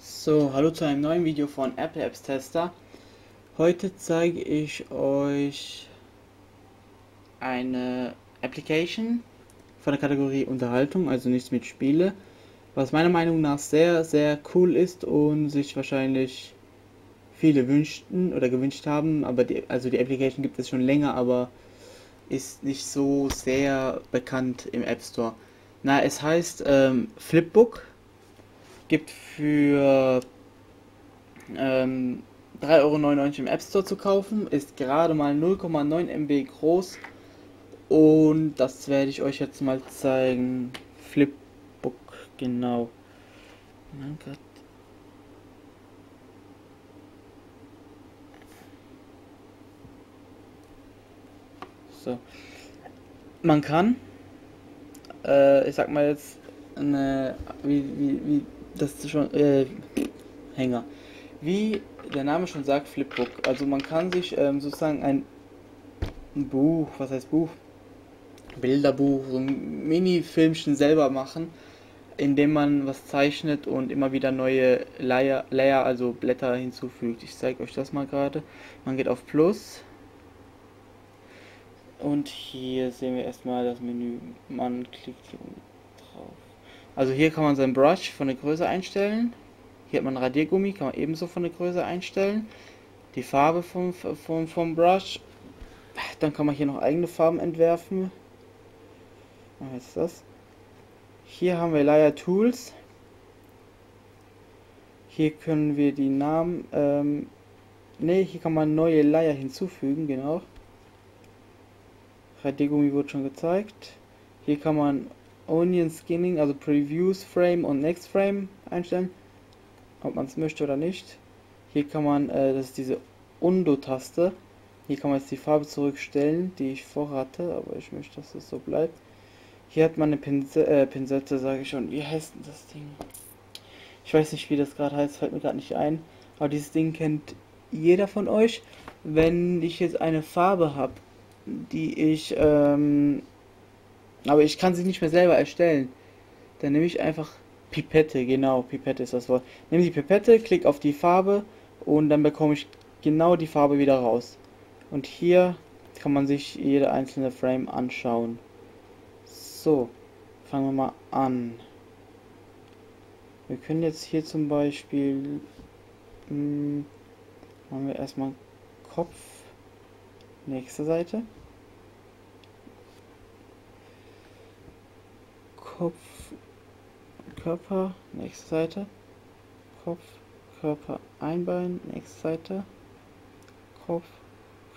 So, hallo zu einem neuen Video von Apple Apps Tester. Heute zeige ich euch eine Application von der Kategorie Unterhaltung, also nichts mit Spiele, was meiner Meinung nach sehr, sehr cool ist und sich wahrscheinlich viele wünschten oder gewünscht haben, aber die, also die Application gibt es schon länger, aber ist nicht so sehr bekannt im App Store. Na, es heißt ähm, Flipbook gibt für ähm, 3,99 Euro im App Store zu kaufen, ist gerade mal 0,9 MB groß und das werde ich euch jetzt mal zeigen. Flipbook, genau. Mein Gott. So. Man kann, äh, ich sag mal jetzt, eine, wie, wie, wie das ist schon, äh, Hänger. Wie der Name schon sagt, Flipbook. Also man kann sich ähm, sozusagen ein, ein Buch, was heißt Buch? Bilderbuch, so ein Mini-Filmchen selber machen, indem man was zeichnet und immer wieder neue Layer, Layer, also Blätter hinzufügt. Ich zeige euch das mal gerade. Man geht auf Plus. Und hier sehen wir erstmal das Menü. Man klickt hier drauf. Also hier kann man seinen Brush von der Größe einstellen. Hier hat man Radiergummi, kann man ebenso von der Größe einstellen. Die Farbe vom, vom, vom Brush. Dann kann man hier noch eigene Farben entwerfen. Was ist das? Hier haben wir Layer Tools. Hier können wir die Namen, ähm, ne, hier kann man neue Layer hinzufügen, genau. Radiergummi wurde schon gezeigt. Hier kann man Onion Skinning, also Previews Frame und Next Frame einstellen, ob man es möchte oder nicht. Hier kann man, äh, das ist diese Undo-Taste, hier kann man jetzt die Farbe zurückstellen, die ich vorher hatte, aber ich möchte, dass es so bleibt. Hier hat man eine Pinse äh, Pinsette, sage ich schon. Wie heißt denn das Ding? Ich weiß nicht, wie das gerade heißt, fällt mir gerade nicht ein. Aber dieses Ding kennt jeder von euch. Wenn ich jetzt eine Farbe habe, die ich ähm, aber ich kann sie nicht mehr selber erstellen. Dann nehme ich einfach Pipette, genau, Pipette ist das Wort. Nehme die Pipette, klick auf die Farbe und dann bekomme ich genau die Farbe wieder raus. Und hier kann man sich jede einzelne Frame anschauen. So, fangen wir mal an. Wir können jetzt hier zum Beispiel mh, hm, machen wir erstmal Kopf. Nächste Seite. Kopf, Körper, nächste Seite. Kopf, Körper, Einbein, nächste Seite. Kopf,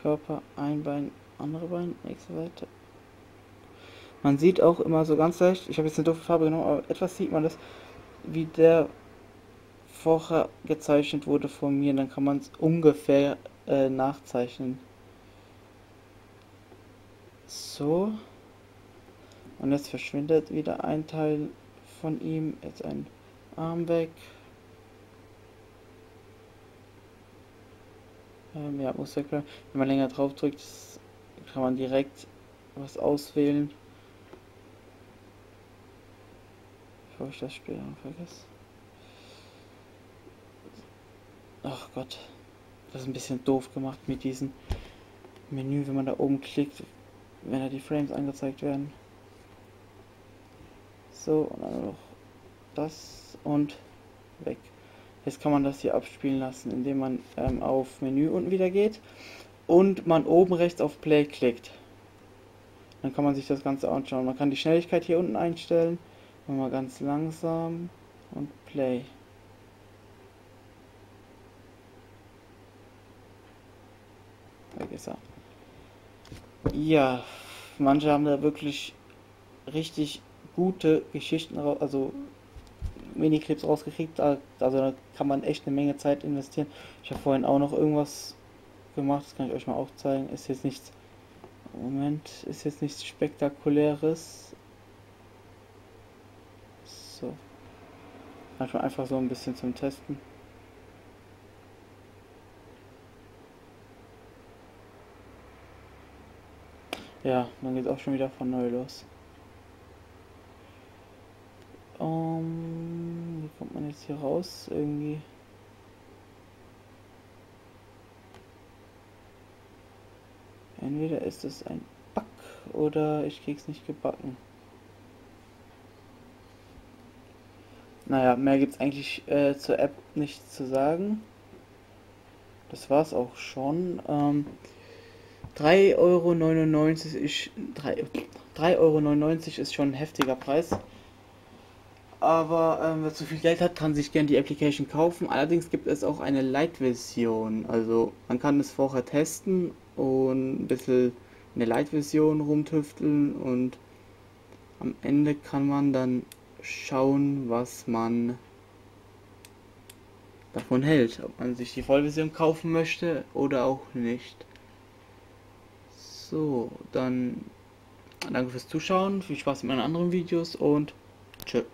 Körper, Einbein, andere Bein, nächste Seite. Man sieht auch immer so ganz leicht, ich habe jetzt eine doofe Farbe genommen, aber etwas sieht man das, wie der vorher gezeichnet wurde von mir, dann kann man es ungefähr äh, nachzeichnen. So. Und jetzt verschwindet wieder ein Teil von ihm. Jetzt ein Arm weg. Ähm, ja, muss weg. Wenn man länger drauf drückt, kann man direkt was auswählen. Bevor ich das Spiel vergesse. Ach Gott. Das ist ein bisschen doof gemacht mit diesem Menü, wenn man da oben klickt, wenn da die Frames angezeigt werden. So, und dann noch das und weg. Jetzt kann man das hier abspielen lassen, indem man ähm, auf Menü unten wieder geht und man oben rechts auf Play klickt. Dann kann man sich das Ganze anschauen. Man kann die Schnelligkeit hier unten einstellen. Mal ganz langsam und Play. Weg ist er. Ja, manche haben da wirklich richtig gute Geschichten, also Miniclips rausgekriegt. Also da kann man echt eine Menge Zeit investieren. Ich habe vorhin auch noch irgendwas gemacht, das kann ich euch mal auch zeigen. Ist jetzt nichts. Moment, ist jetzt nichts Spektakuläres. So. Manchmal einfach so ein bisschen zum Testen. Ja, dann geht auch schon wieder von neu los. Um, kommt man jetzt hier raus? Irgendwie. Entweder ist es ein Bug oder ich krieg's nicht gebacken. Naja, mehr gibt's eigentlich äh, zur App nicht zu sagen. Das war's auch schon. Ähm, 3,99 Euro ist 3,99 Euro ist schon ein heftiger Preis. Aber ähm, wer zu viel Geld hat, kann sich gerne die Application kaufen. Allerdings gibt es auch eine Light-Version. Also man kann es vorher testen und ein bisschen in der Light-Version rumtüfteln und am Ende kann man dann schauen, was man davon hält. Ob man sich die Vollversion kaufen möchte oder auch nicht. So, dann danke fürs Zuschauen, viel Spaß mit meinen anderen Videos und tschüss.